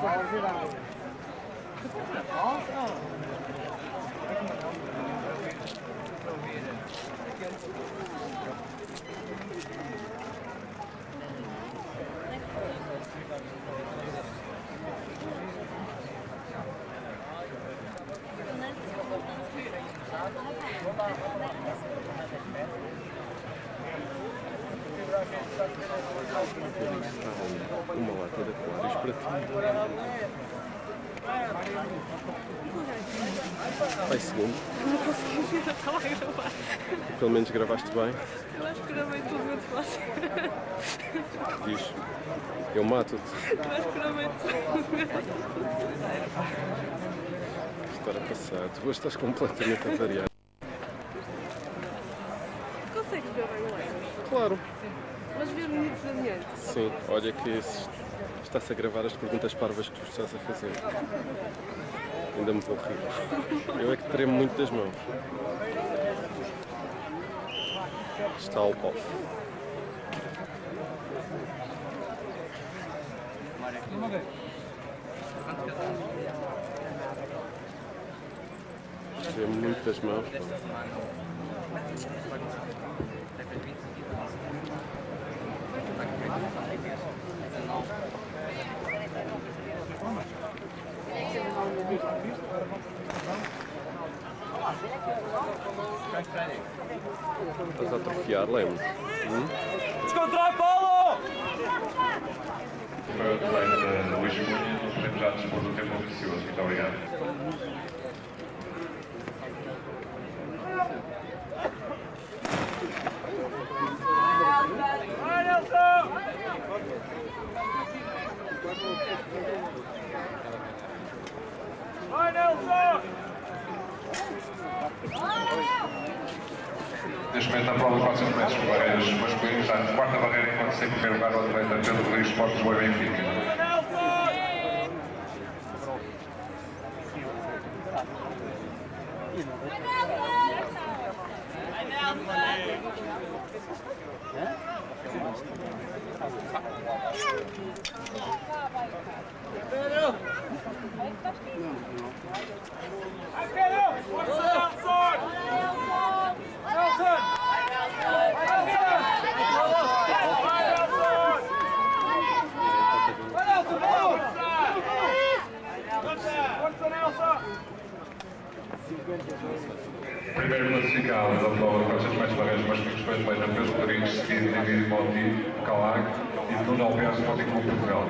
好是吧？好。Thank you. Uma lata de aquários para ti. Vai segundo. Não consegui eu estava a gravar. Pelo menos gravaste bem. Eu acho que gravei tudo muito fácil. Diz. Eu mato-te. Eu acho que gravei tudo. Estar a passar. Tu hoje estás completamente a variar. Consegues ver bem o? Claro. Mas ver minutos adiante. Sim. Olha que está-se a gravar as perguntas parvas que tu estás a fazer. Ainda me vou rir. Eu é que tremo muito das mãos. Está ao pau. Tremo muito das mãos. Estás a atrofiar, lembro. Descontrai, Paulo! Foi o atleta Luís Cunha, nos representados por o tempo precioso. Muito obrigado. Vai, Nelson! Neste momento, na prova de 400 metros com barreiras masculinos, está na quarta barreira, enquanto se em primeiro lugar o atleta Pedro Rodrigues, Sport Lisboa e Benfica. Nelson! Pedro! Classificado da prova 400 metros de barreiras masculinos foi o atleta Pedro Rodrigues, seguido de David Monti, Calag e Nuno Alves, Sporting Clube Portugal.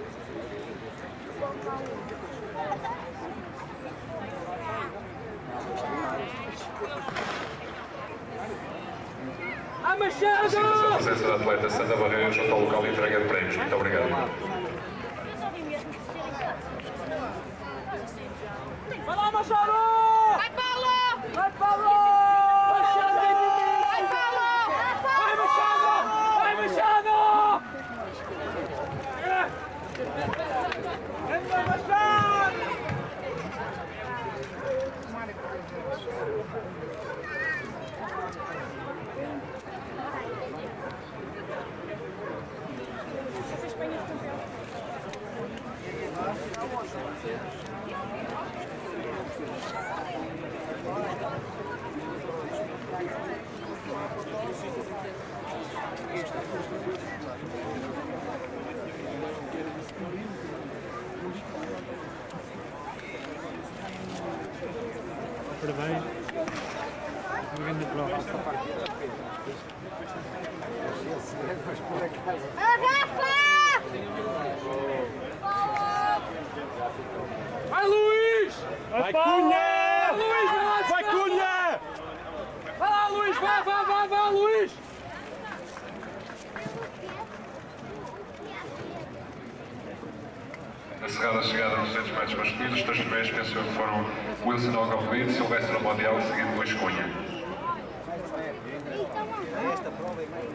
A Machado! Signa-se a presença da atleta Sandra Barreira junto ao local de entrega de prémios. Muito obrigado. Vai lá, Machado! parabéns. Uma grande prova. Rafa! Vai, Luís! Vai, Cunha! Vai, Cunha! Vai lá, Luís! Vai, vai, vai! vai. Encerrada a chegada nos 200 metros masculinos, os três primeiros que foram Wilson Algarve, Silvestre Mundial, seguido Luís Cunha. Esta prova é mais